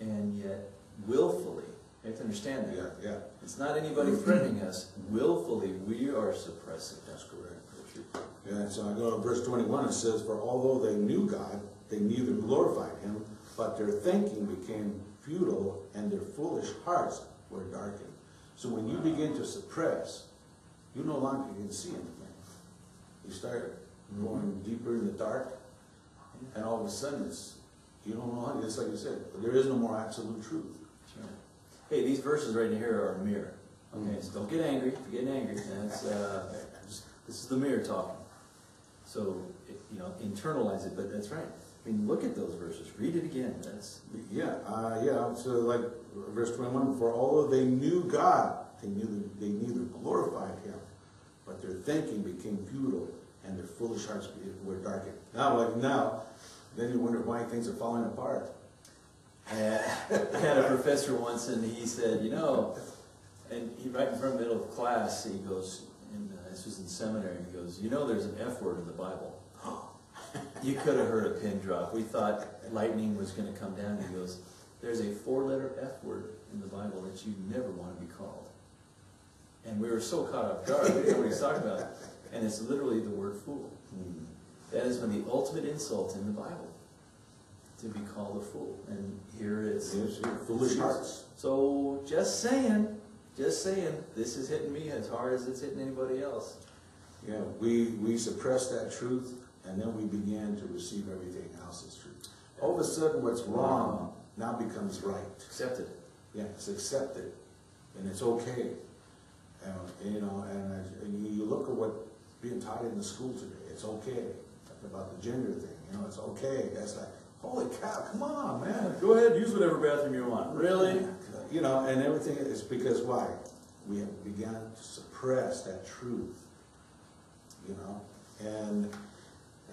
and yet willfully, you have to understand that. Yeah, yeah, It's not anybody threatening us, willfully, we are suppressing that's correct. Yeah, so I go to verse twenty-one, it says, For although they knew God, they neither glorified him, but their thinking became futile, and their foolish hearts were darkened. So when you begin to suppress, you no longer can see anything. You start going deeper in the dark, and all of a sudden it's, you don't know, how- it's like you said, there is no more absolute truth. That's right. Hey, these verses right here are a mirror. Okay, so don't get angry. If you're getting angry, that's, uh, just- this is the mirror talking. So, it- you know, internalize it, but that's right. I mean, look at those verses. Read it again. That's, Yeah, uh, yeah, so like verse twenty-one, for although they knew God, they knew, they neither glorified him, but their thinking became futile and their foolish hearts were darkened. Now, like now, then you wonder why things are falling apart. I had a professor once and he said, you know, and he, right in front of the middle of class, he goes, and uh, this was in seminary, he goes, you know there's an F word in the Bible. You could have heard a pin drop. We thought lightning was gonna come down. He goes, there's a four-letter F word in the Bible that you never wanna be called. And we were so caught off guard, we didn't know what he's talking about. And it's literally the word fool. That has been the ultimate insult in the Bible, to be called a fool. And here it's. Yes, foolish hearts. So, just saying, just saying, this is hitting me as hard as it's hitting anybody else. Yeah, we, we suppress that truth and then we began to receive everything else as truth. All of a sudden, what's wrong now becomes right. Accepted. Yeah, it's accepted, and it's okay. And, you know, and, and you you look at what being taught in the school today, it's okay. About the gender thing, you know, it's okay. That's like, holy cow, come on, man. Go ahead, use whatever bathroom you want. Really? You know, and everything is because why? We have begun to suppress that truth, you know, and.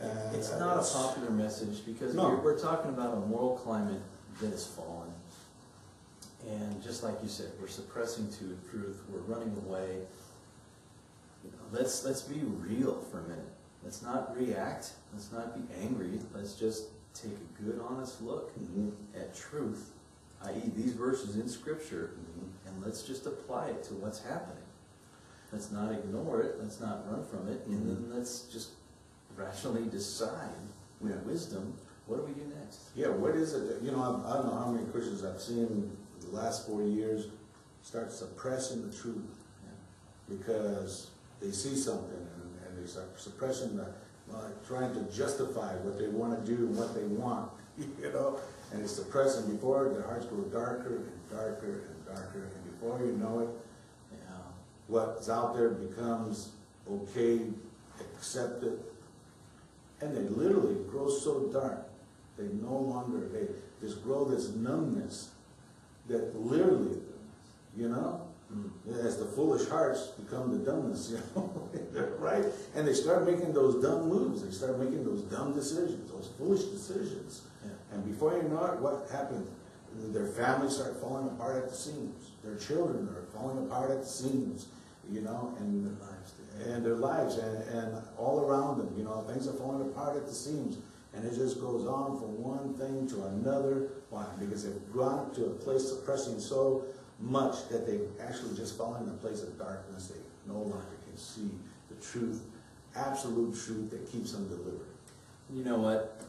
uh, It's not a popular message because No. we're, we're talking about a moral climate that has fallen. And just like you said, we're suppressing to truth, we're running away. You know, Let's, let's be real for a minute. Let's not react, let's not be angry, let's just take a good, honest look Mhm, at truth, i.e. these verses in scripture, mhm. and let's just apply it to what's happening. Let's not ignore it, let's not run from it, and then let's just rationally decide with Yeah. wisdom, what do we do next? Yeah, what is it, that- you know, I I don't know how many Christians I've seen the last four years start suppressing the truth because they see something start suppressing the, uh, like, uh, trying to justify what they wanna do and what they want, you know? And it's suppress and before their hearts grow darker and darker and darker, and before you know it, Yeah, what's out there becomes okay, accepted, and they literally grow so dark, they no longer, they just grow this numbness that literally, you know. Mm-hmm. as the foolish hearts become the dumbness, you know, right? And they start making those dumb moves, they start making those dumb decisions, those foolish decisions. yeah, And before you know it, what happens? Their families start falling apart at the seams. Their children are falling apart at the seams, you know, and their lives. and their lives and, and all around them, you know, things are falling apart at the seams. And it just goes on from one thing to another. Why? Because they've gone to a place of pressing so much that they actually just fallen in a place of darkness. They no longer can see the truth, absolute truth that keeps them delivered. You know what?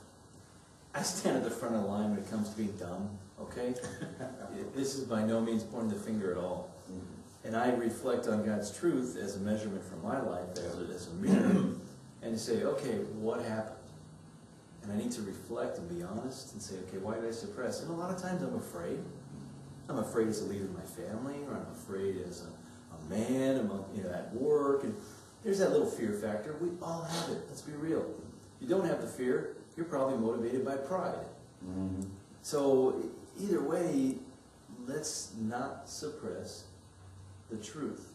I stand at the front of the line when it comes to being dumb, okay? This is by no means pointing the finger at all. Mm-hmm. And I reflect on God's truth as a measurement for my life, as a, as a mirror, and to say, okay, what happened? And I need to reflect and be honest and say, okay, why did I suppress? And a lot of times I'm afraid. I'm afraid as a leader of my family, or I'm afraid as a, a man, I'm, you know, at work, and there's that little fear factor. We all have it, let's be real. If you don't have the fear, you're probably motivated by pride. Mm-hmm. So either way, let's not suppress the truth.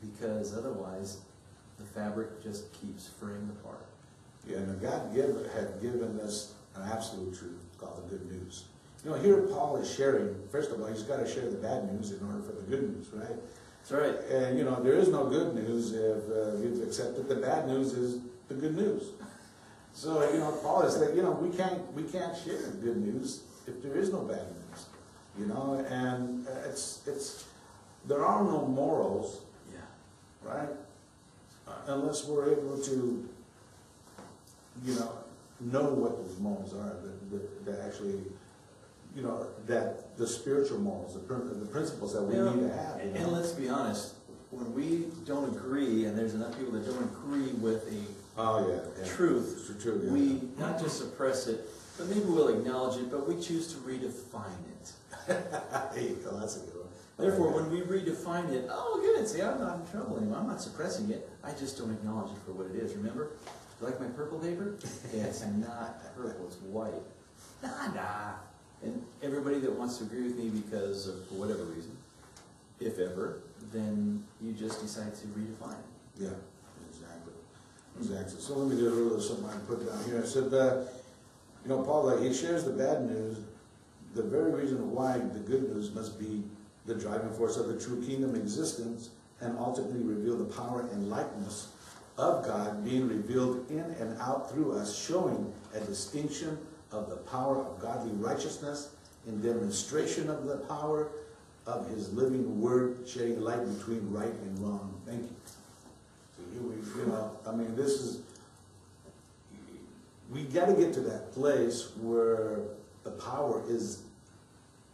Because otherwise, the fabric just keeps fraying apart. Yeah, and God give, had given us an absolute truth called the good news. You know, here Paul is sharing, first of all, he's got to share the bad news in order for the good news, right? That's right. And, you know, there is no good news if uh, you've accepted the bad news is the good news. So, you know, Paul is like, you know, we can't, we can't share the good news if there is no bad news, you know, and it's, it's, there are no morals, Yeah. right? Uh, Unless we're able to, you know, know what those morals are, that, that, that actually, you know, that the spiritual morals, the, prin- the principles that we Well, need to have, you And know? let's be honest, when we don't agree, and there's enough people that don't agree with a Oh, yeah, yeah. truth, It's true, yeah. we not just suppress it, but maybe we'll acknowledge it, but we choose to redefine it. There you go, that's a good one. Therefore, when we redefine it, oh, good, see, I'm not in trouble anymore, I'm not suppressing it, I just don't acknowledge it for what it is, remember? You like my purple paper? It's not purple, it's white. Nah, nah. And everybody that wants to agree with me because of, whatever reason, if ever, then you just decide to redefine it. Yeah, exactly, exactly. So let me do a little something I put down here. I said, uh, you know, Paul, uh, he shares the bad news, the very reason why the good news must be the driving force of the true kingdom existence and ultimately reveal the power and likeness of God being revealed in and out through us, showing a distinction of the power of godly righteousness in demonstration of the power of his living word, shedding light between right and wrong. Thank you. So you, you know, I mean, this is, we gotta get to that place where the power is,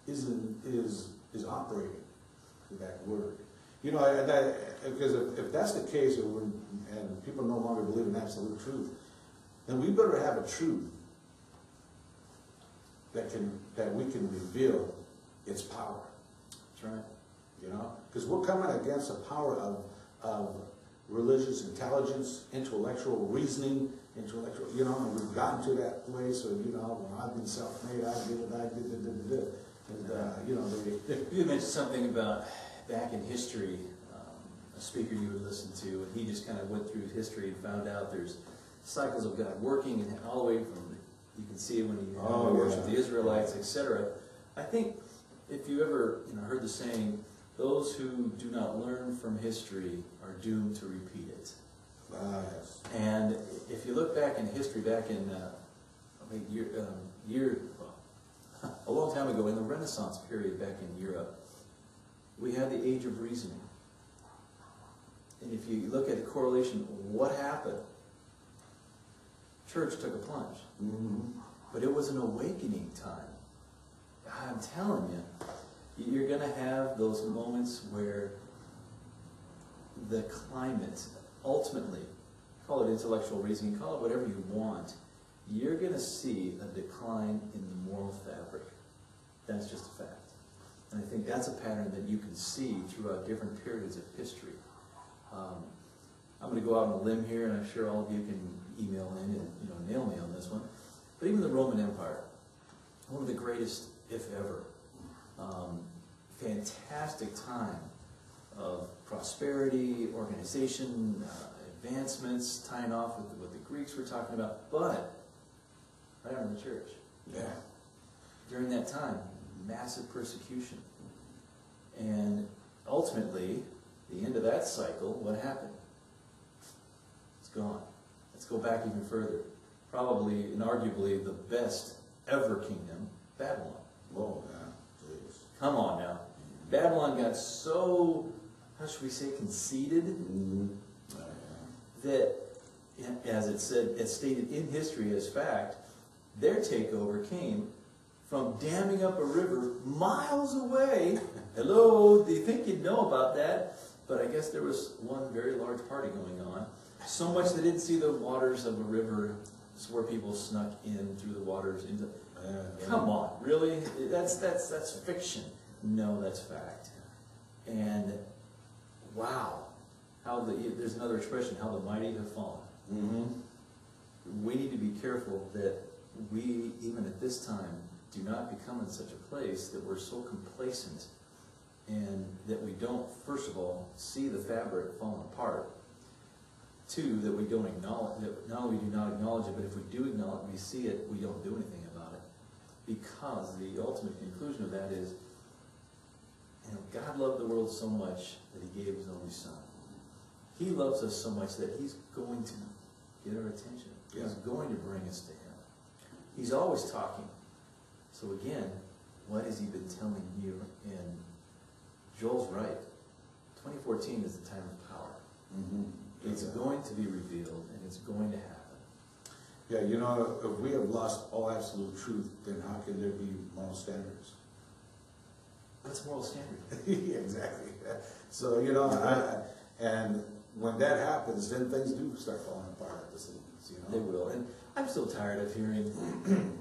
is, is, is operating through that word. You know, because if, if that's the case, and people no longer believe in absolute truth, then we better have a truth that can, that we can reveal its power That's right. you know? Because we're coming against the power of, of religious intelligence, intellectual reasoning, intellectual, you know, and we've gotten to that place of, you know, well, I've been self-made, I did it, I did it, did it, did it. And, uh, you know, they, You mentioned something about back in history, um, a speaker you would listen to, and he just kind of went through history and found out there's cycles of God working and all the way from, you can see it when he Oh, works yeah. the Israelites, etc. I think if you ever, you know, heard the saying, those who do not learn from history are doomed to repeat it. uh, yes. And if you look back in history, back in, uh, I mean, year, um, year, well, a long time ago, in the Renaissance period back in Europe, we had the age of reasoning. And if you look at the correlation, what happened? Church took a plunge, Mhm. but it was an awakening time. I'm telling you, you're gonna have those moments where the climate, ultimately, call it intellectual reasoning, call it whatever you want, you're gonna see a decline in the moral fabric. That's just a fact. And I think that's a pattern that you can see throughout different periods of history. Um, I'm gonna go out on a limb here, and I'm sure all of you can email in and, you know, nail me on this one. But even the Roman Empire, one of the greatest, if ever, um, fantastic time of prosperity, organization, uh, advancements, tying off with what the Greeks were talking about, but right on the church. Yeah. During that time, massive persecution. And ultimately, the end of that cycle, what happened? It's gone. Let's go back even further. Probably and arguably the best ever kingdom, Babylon. Whoa, yeah. Come on now. Babylon got so, how should we say, conceited Mhm. Oh, that, as it said, as stated in history as fact, their takeover came from damming up a river miles away. Hello, do you think you'd know about that? But I guess there was one very large party going on. So much they didn't see the waters of a river where people snuck in through the waters into. Yeah. Come on, really? That's that's that's fiction. No, that's fact. And wow, how the there's another expression, how the mighty have fallen. Mm-hmm. We need to be careful that we, even at this time, do not become in such a place that we're so complacent and that we don't, first of all, see the fabric falling apart. Two, that we don't acknowledge, that not only we do not acknowledge it, but if we do acknowledge, it, we see it, we don't do anything about it. Because the ultimate conclusion of that is, you know, God loved the world so much that he gave his only son. He loves us so much that he's going to get our attention. He's going to bring us to him. He's always talking. So again, what has he been telling you? And Joel's right. Twenty fourteen is the time of power. Mhm. It's going to be revealed and it's going to happen. Yeah, you know, if we have lost all absolute truth, then how can there be moral standards? What's moral standard? Yeah, exactly. So, you know, I, and when that happens, then things do start falling apart at the seams, you know? They will, and I'm so tired of hearing,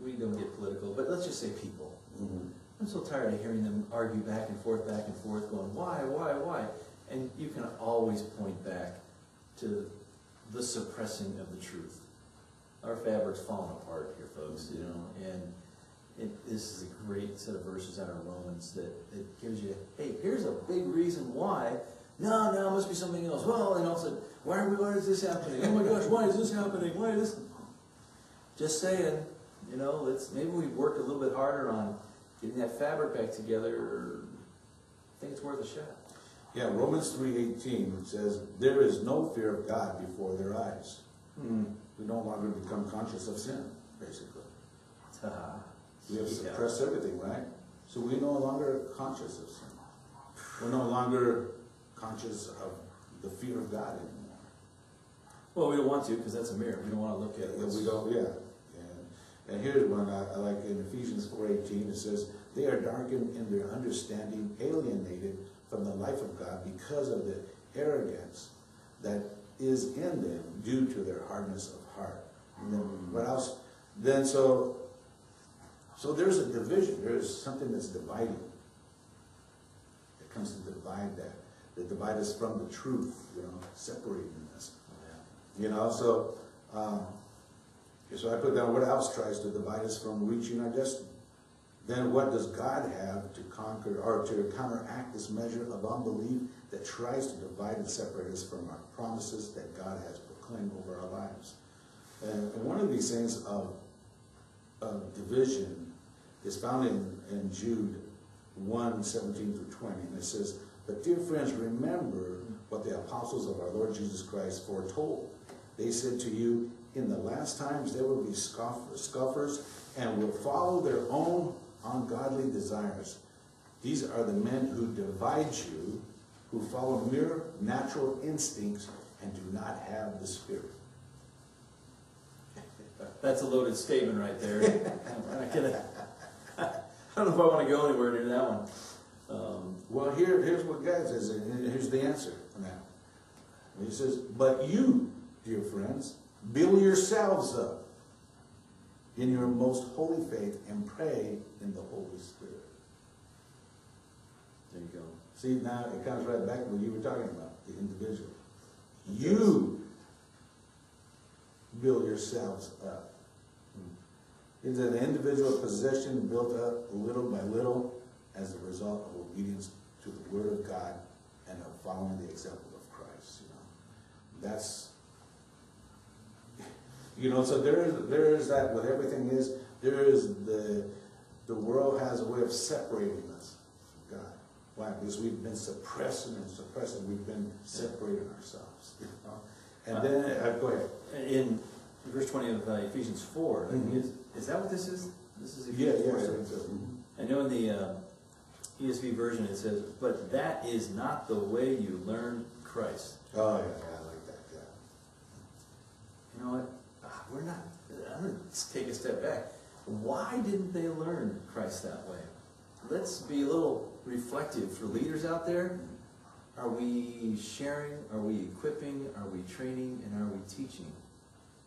we don't get political, but let's just say people. Mhm. I'm so tired of hearing them argue back and forth, back and forth, going, why, why, why? And you can always point back to the suppressing of the truth. Our fabric's falling apart here, folks, you know, and it, this is a great set of verses out of Romans that, gives you, hey, here's a big reason why. No, no, it must be something else. Well, and all of a why are we, why is this happening? Oh my gosh, why is this happening? Why is this? Just saying, you know, let's, maybe we work a little bit harder on getting that fabric back together. I think it's worth a shot. Yeah, Romans three eighteen says, there is no fear of God before their eyes. Hmm. We no longer become conscious of sin, basically. Ta-ha. We have Yeah. suppressed everything, right? So we no longer conscious of sin. We're no longer conscious of the fear of God anymore. Well, we don't want to, because that's a mirror. We don't want to look at it. Yeah, we don't, yeah. And, and here's one, I, I like in Ephesians four eighteen, it says, they are darkened in their understanding, alienated from the life of God because of the arrogance that is in them due to their hardness of heart. And then what else? Then so, so there's a division, there's something that's dividing. It comes to divide that, that divide us from the truth, you know, separating us. You know, so, um, so I put down, what else tries to divide us from reaching our destiny? Then what does God have to conquer, or to counteract this measure of unbelief that tries to divide and separate us from our promises that God has proclaimed over our lives? And one of these things of, of division is found in, in Jude 1, 17 through 20, and it says, But dear friends, remember what the apostles of our Lord Jesus Christ foretold. They said to you, in the last times there will be scoffers, scoffers and will follow their own ungodly desires. These are the men who divide you, who follow mere natural instincts and do not have the Spirit. That's a loaded statement right there. I'm not gonna, I don't know if I want to go anywhere near that one. Um, Well, here, here's what God says, and here's the answer now. He says, But you, dear friends, build yourselves up in your most holy faith and pray in the Holy Spirit. There you go. See, now it comes right back to what you were talking about, the individual. You build yourselves up. It's an individual possession built up little by little as a result of obedience to the Word of God and of following the example of Christ, you know. That's, you know, so there is, there is that, with everything is, there is the, the world has a way of separating us from God. Why? Because we've been suppressing and suppressing, we've been separating ourselves, you know. And then, uh, go ahead. In verse twenty of uh, Ephesians four, I think Mhm. is, is that what this is? This is Yeah, Ephesians yeah, four. I so- so. Mhm. I know in the uh, ESV version it says, but that is not the way you learn Christ. Oh, yeah, yeah, I like that, yeah. You know what? Ah, We're not, I'm gonna take a step back. Why didn't they learn Christ that way? Let's be a little reflective for leaders out there. Are we sharing, are we equipping, are we training, and are we teaching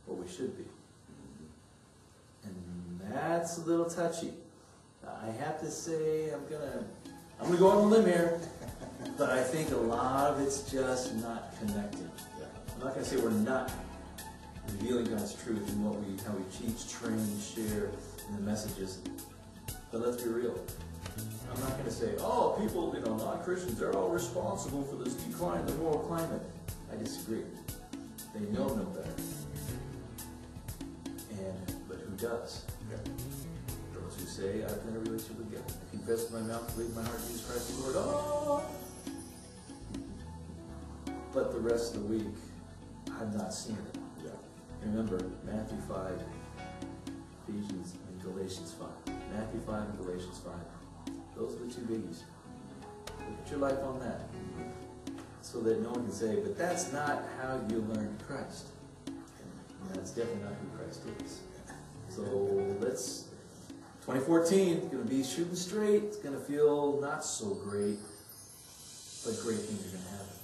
what we should be? And that's a little touchy. I have to say, I'm gonna, I'm gonna go on a limb here, but I think a lot of it's just not connected. I'm not gonna say we're not revealing God's truth and what we, how we teach, train, share, in the messages, but let's be real. I'm not gonna say, oh, people, you know, non-Christians, they're all responsible for this decline in the moral climate. I disagree. They know no better. And, but who does? Yeah. Those who say, I've been in a relationship with God. I confess with my mouth, believe in my heart, Jesus Christ the Lord. Oh! But the rest of the week, I've not seen it. Remember, Matthew 5, Ephesians, and Galatians five. Matthew five and Galatians five. Those are the two biggies. Put your life on that. So that no one can say, but that's not how you learned Christ. And that's definitely not who Christ is. So let's, 2014, it's gonna be shooting straight, it's gonna feel not so great, but great things are gonna happen.